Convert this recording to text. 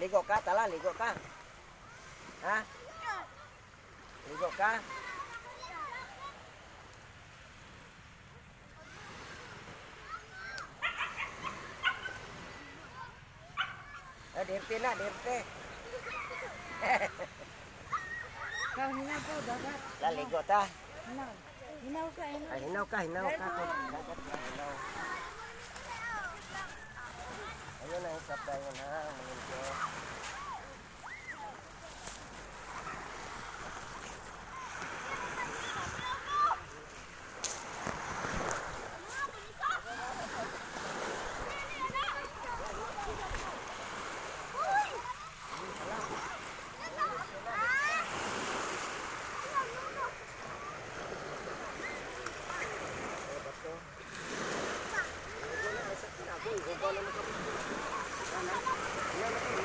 Ligo ka, tala, ligo ka. Ha? Ligo ka? Dirty na, dirty. Kau hinaw po, dagat. Laligo ta. Hinaw. Hinaw ka, hinaw. Ay, hinaw ka, hinaw ka. Dagat na, hinaw. Ayun na, isap tayo na. Malinti. Wala na kami. Wala na kami.